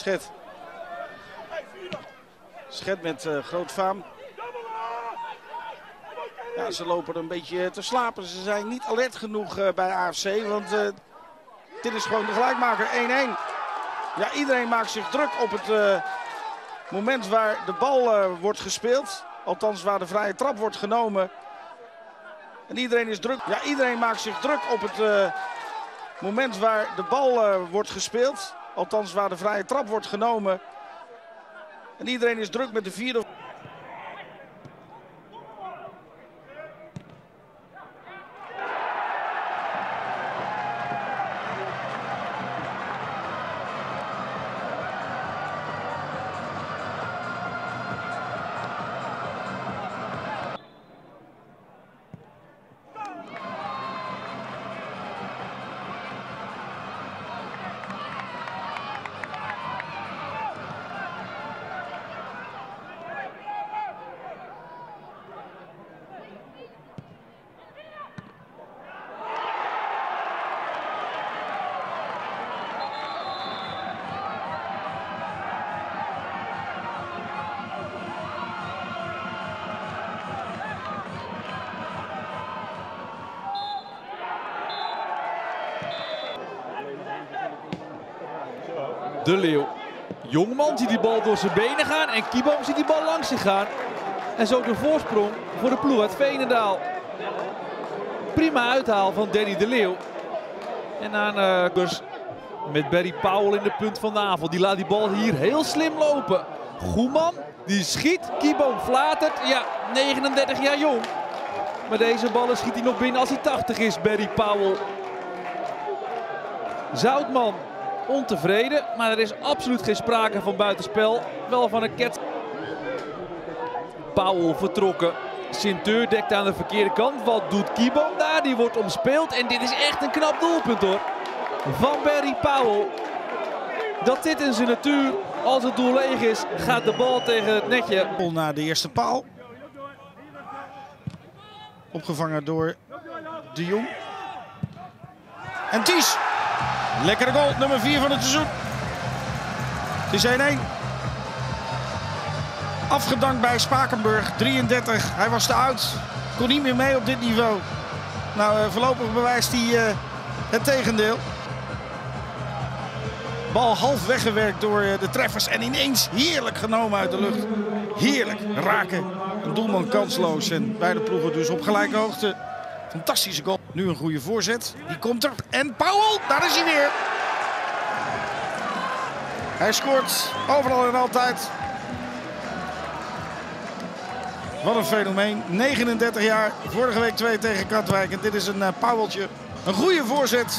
Schet. Schet met uh, groot faam. Ja, ze lopen een beetje te slapen. Ze zijn niet alert genoeg uh, bij AFC. Want dit is gewoon de gelijkmaker 1-1. Ja, iedereen maakt zich druk op het moment waar de bal wordt gespeeld. Althans waar de vrije trap wordt genomen. En iedereen is druk. Ja, iedereen maakt zich druk op het moment waar de bal wordt gespeeld. Althans waar de vrije trap wordt genomen. En iedereen is druk met de vierde. De Leeuw. Jongman ziet die bal door zijn benen gaan en Kieboom ziet die bal langs zich gaan. En zo de voorsprong voor de ploeg uit Veenendaal. Prima uithaal van Danny de Leeuw. En aan uh, met Barry Powell in de punt van de avond. Die laat die bal hier heel slim lopen. Goeman, die schiet. Kieboom flatert. Ja, 39 jaar jong. Maar deze ballen schiet hij nog binnen als hij 80 is, Barry Powell. Zoutman ontevreden. Maar er is absoluut geen sprake van buitenspel. Wel van een ket. Powell vertrokken. Sinteur dekt aan de verkeerde kant. Wat doet Kieboom daar? Die wordt omspeeld. En dit is echt een knap doelpunt hoor. Van Barry Powell. Dat zit in zijn natuur. Als het doel leeg is, gaat de bal tegen het netje. Naar de eerste paal. Opgevangen door de Jong. En Ties. Lekkere goal, nummer 4 van het seizoen. Het is 1-1. Afgedankt bij Spakenburg, 33. Hij was te oud, kon niet meer mee op dit niveau. Nou, uh, voorlopig bewijst hij uh, het tegendeel. Bal half weggewerkt door uh, de treffers en ineens heerlijk genomen uit de lucht. Heerlijk raken. Een doelman kansloos en beide ploegen dus op gelijke hoogte. Fantastische goal. Nu een goede voorzet. Die komt er. En Powell, daar is hij weer. Hij scoort overal en altijd. Wat een fenomeen. 39 jaar. Vorige week 2 tegen Katwijk. En dit is een uh, Powelltje. Een goede voorzet.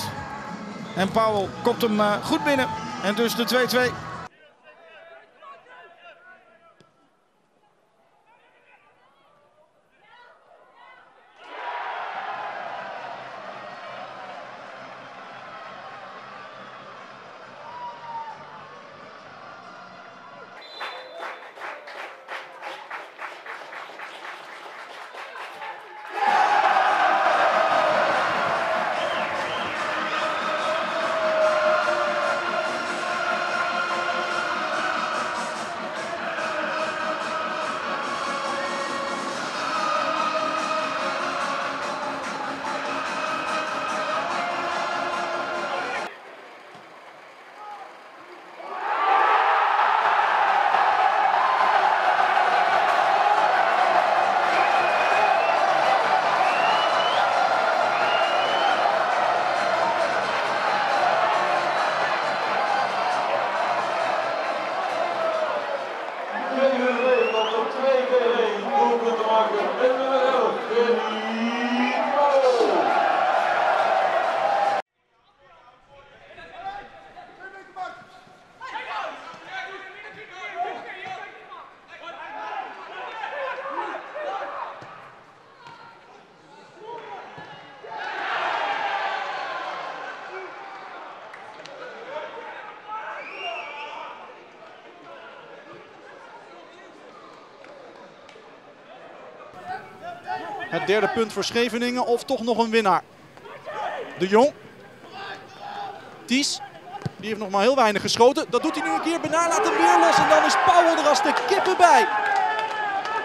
En Powell kopt hem uh, goed binnen. En dus de 2-2. Het derde punt voor Scheveningen of toch nog een winnaar. De Jong. Ties. Die heeft nog maar heel weinig geschoten. Dat doet hij nu een keer. Benaar laat hem weer los. En dan is Powell er als de kippen bij.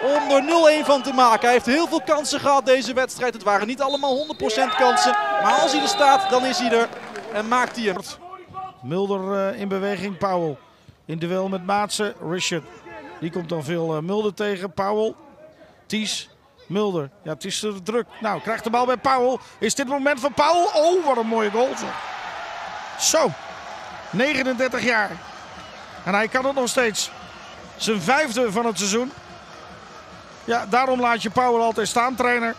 Om er 0-1 van te maken. Hij heeft heel veel kansen gehad deze wedstrijd. Het waren niet allemaal 100% kansen. Maar als hij er staat, dan is hij er. En maakt hij hem. Mulder uh, in beweging, Powell. In duel met Maatsen, Richard. Die komt dan veel uh, Mulder tegen. Powell, Ties, Mulder. Ja, het is druk. Nou, krijgt de bal bij Powell. Is dit het moment van Powell? Oh, wat een mooie goal. Zo, 39 jaar. En hij kan het nog steeds. Zijn vijfde van het seizoen. Ja, daarom laat je Powell altijd staan, trainer.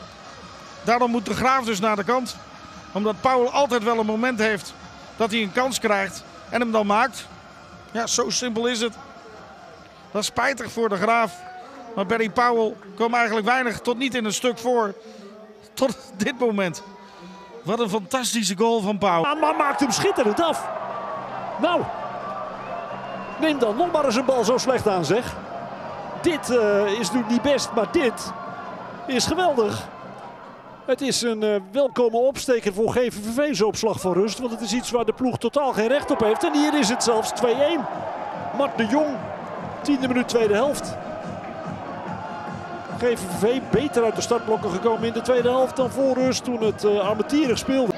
Daarom moet de Graaf dus naar de kant. Omdat Powell altijd wel een moment heeft dat hij een kans krijgt en hem dan maakt. Ja, zo simpel is het. Dat is spijtig voor de Graaf. Maar Barry Powell kwam eigenlijk weinig tot niet in een stuk voor. Tot dit moment. Wat een fantastische goal van Powell. Maar maakt hem schitterend af. Nou, neem dan nog maar eens een bal zo slecht aan zeg. Dit uh, is nu niet best, maar dit is geweldig. Het is een uh, welkome opsteker voor GVVV's opslag van rust. Want het is iets waar de ploeg totaal geen recht op heeft. En hier is het zelfs 2-1. Mart de Jong, tiende minuut tweede helft. GVV beter uit de startblokken gekomen in de tweede helft dan voor rust toen het uh, armetierig speelde.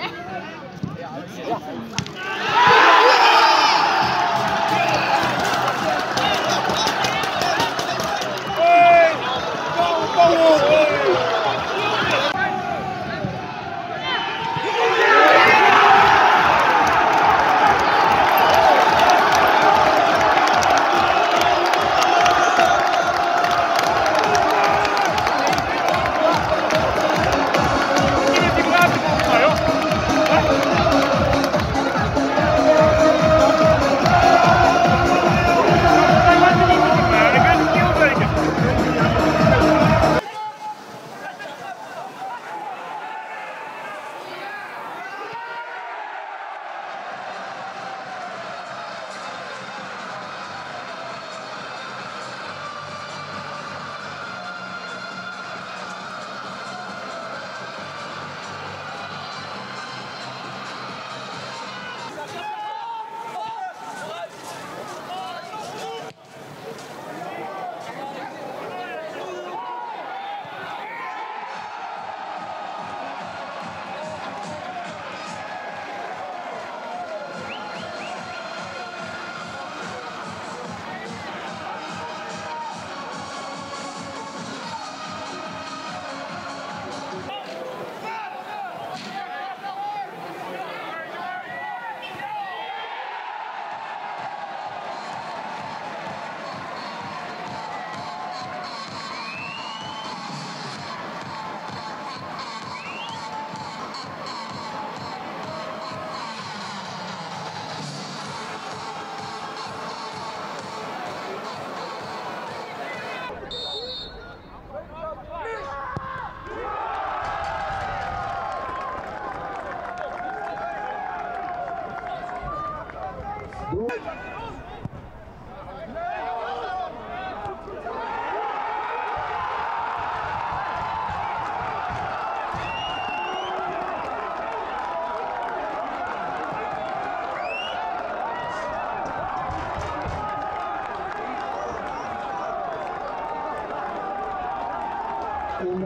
In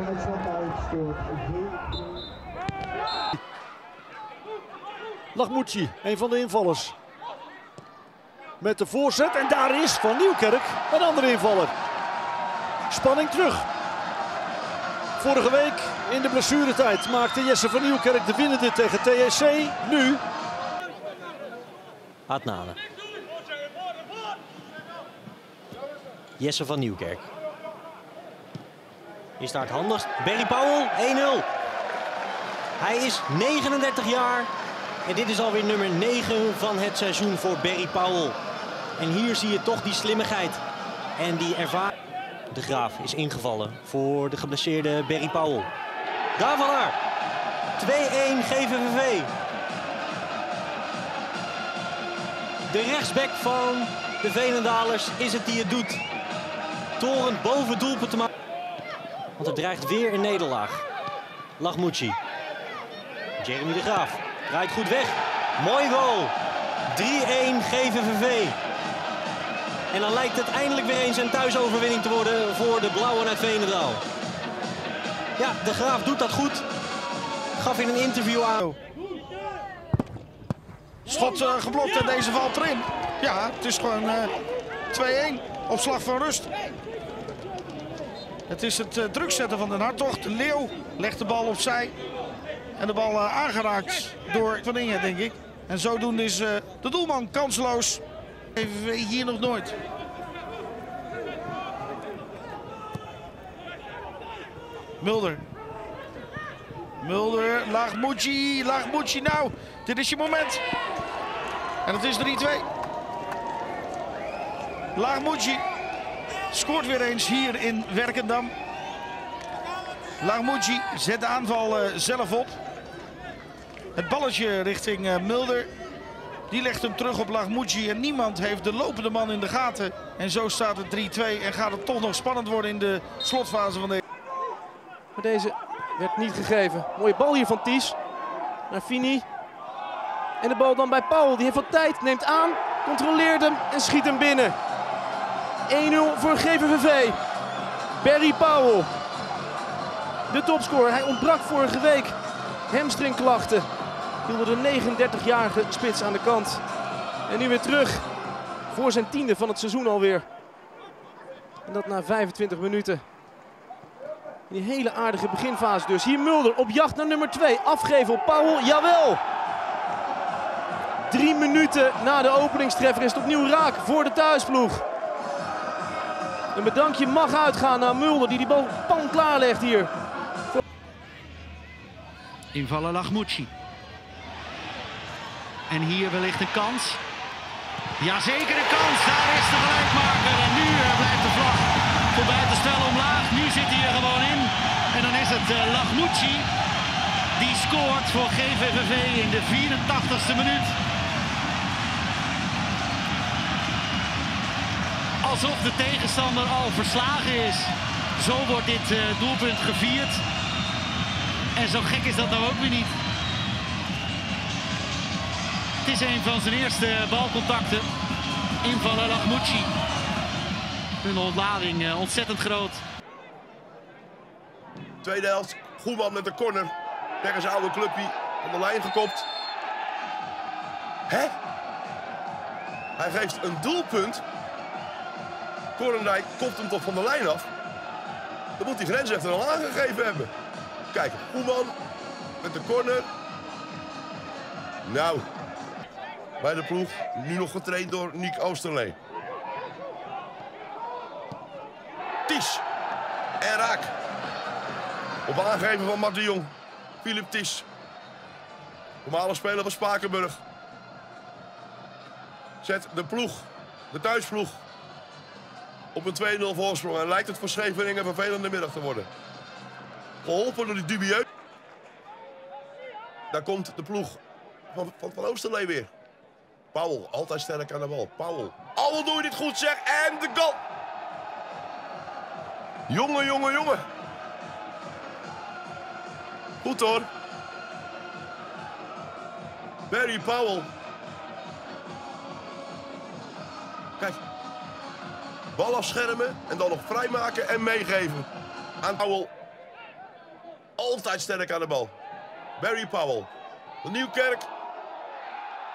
een van de invallers. Met de voorzet en daar is Van Nieuwkerk een andere invaller. Spanning terug. Vorige week in de blessuretijd maakte Jesse van Nieuwkerk de winnende tegen TSC. Nu... Adnane. Jesse van Nieuwkerk. Is daar het handigst. Barry Powell, 1-0. Hij is 39 jaar. En dit is alweer nummer 9 van het seizoen voor Barry Powell. En hier zie je toch die slimmigheid en die ervaring. De Graaf is ingevallen voor de geblesseerde Barry Powell. Haar. 2-1 GVVV. De rechtsback van de Velendalers is het die het doet. Toren boven doelpunt te maken. Want er dreigt weer een nederlaag. Lachmucci. Jeremy de Graaf draait goed weg. Mooi goal. 3-1 GVVV. En dan lijkt het eindelijk weer eens een thuisoverwinning te worden voor de Blauwen uit Veenendaal. Ja, de Graaf doet dat goed. Gaf in een interview aan. Schot eh, geblokt en deze valt erin. Ja, het is gewoon eh 2-1 op slag van rust. Het is het eh, druk zetten van. De Leeuw legt de bal opzij. En de bal eh, aangeraakt door Van Inge, denk ik. En zodoende is eh, de doelman kansloos. EVV hier nog nooit. Mulder. Mulder, Laagmoetji, Laagmoetji. Nou, dit is je moment. En het is 3-2. Laagmoetji scoort weer eens hier in Werkendam. Laagmoetji zet de aanval eh, zelf op. Het balletje richting eh, Mulder. Die legt hem terug op Laagmoetji. En niemand heeft de lopende man in de gaten. En zo staat het 3-2. En gaat het toch nog spannend worden in de slotfase van deze. Maar deze werd niet gegeven. Mooie bal hier van Ties. Naar Fini. En de bal dan bij Paul. Die heeft wat tijd. Neemt aan. Controleert hem. En schiet hem binnen. 1-0 voor GVVV. Barry Powell. De topscorer. Hij ontbrak vorige week. Hamstringklachten. Hielden de 39-jarige spits aan de kant. En nu weer terug. Voor zijn tiende van het seizoen alweer. En dat na 25 minuten. In die hele aardige beginfase dus. Hier Mulder op jacht naar nummer 2. Afgeven op Powell. Jawel! Drie minuten na de openingstreffer is het opnieuw raak voor de thuisploeg. Een bedankje mag uitgaan naar Mulder die die bal pan klaarlegt hier. Invallen Lachmucci. En hier wellicht een kans. Jazeker een kans. Daar is de gelijkmaker. En nu eh, blijft de vlag voor buitenspel omlaag. Nu zit hij er gewoon in. En dan is het uh, Lachmucci die scoort voor GVVV in de 84ste minuut. Alsof de tegenstander al verslagen is. Zo wordt dit uh, doelpunt gevierd. En zo gek is dat nou ook weer niet. Het is een van zijn eerste balcontacten. Invallen Lachmucci. Een ontlading uh, ontzettend groot. Tweede helft. Goeman met de corner. Tegen zijn oude clubje. Van de lijn gekopt. Hè? Hij geeft een doelpunt. Korendijk kopt hem toch van de lijn af. Dan moet die grensrechter al aangegeven hebben. Kijk, Koeman met de corner. Nou, bij de ploeg. Nu nog getraind door Nick Oosterlee. Ties. En raak. Op aangeven van Mart de Jong. Philip Ties. Normale speler van Spakenburg. Zet de ploeg, de thuisploeg, op een 2-0 voorsprong. En lijkt het voor Scheveningen een vervelende middag te worden. Geholpen door die dubieus. Daar komt de ploeg van, van, van Oosterlee weer. Powell, altijd sterk aan de bal. Powell. Powell doe je dit goed zeg. En de goal. Jongen, jongen, jongen. Goed hoor. Barry Powell. Bal afschermen en dan nog vrijmaken en meegeven. Aan Powell. Altijd sterk aan de bal. Barry Powell. De Nieuwkerk.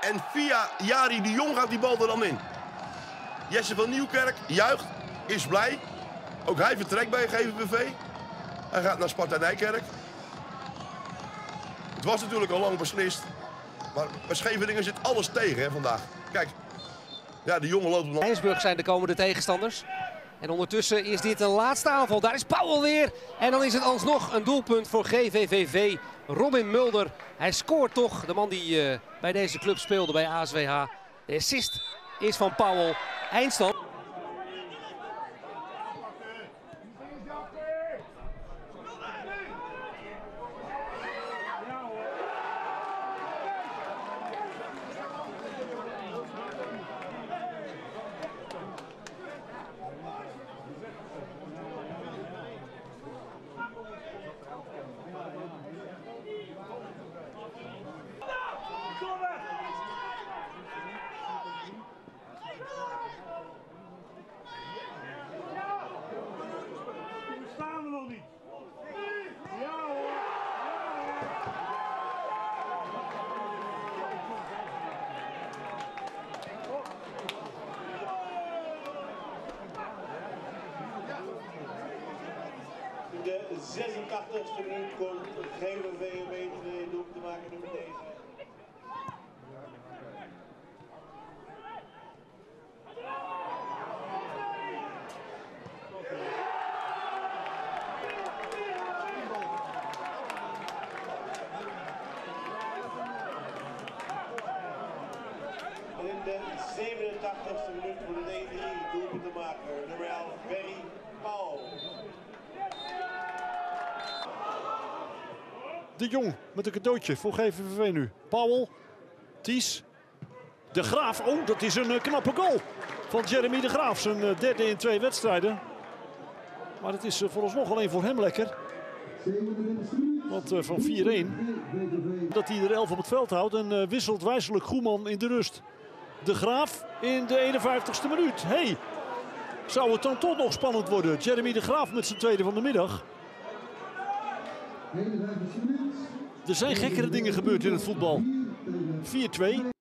En via Jari de Jong gaat die bal er dan in. Jesse van Nieuwkerk juicht, is blij. Ook hij vertrekt bij GVBV. Hij gaat naar Sparta Nijkerk. Het was natuurlijk al lang beslist. Maar bij zit alles tegen hè, vandaag. Kijk, ja, de jongen loopt nog. Heinsburg zijn de komende tegenstanders. En ondertussen is dit de laatste aanval. Daar is Powell weer. En dan is het alsnog een doelpunt voor GVVV. Robin Mulder. Hij scoort toch. De man die uh, bij deze club speelde bij ASWH. De assist is van Powell. Eindstand. 86e minuut komt GVV om 1-2 doel te maken nummer 9. En in de 87e minuut voor de 1-3 doelpunt te maken nummer 11 Barry Paul. De Jong met een cadeautje voor GVVV nu. Powell, Ties, De Graaf. Oh, dat is een eh, knappe goal van Jeremy De Graaf. Zijn eh, derde in twee wedstrijden. Maar het is eh, vooralsnog alleen voor hem lekker. Want van 4-1 dat hij er 11 op het veld houdt en wisselt wijzelijk Goeman in de rust. De Graaf in de 51ste minuut. Hey, zou het dan toch nog spannend worden? Jeremy De Graaf met zijn tweede van de middag. Er zijn gekkere dingen gebeurd in het voetbal. 4-2.